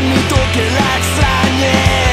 Admito to la extrañé.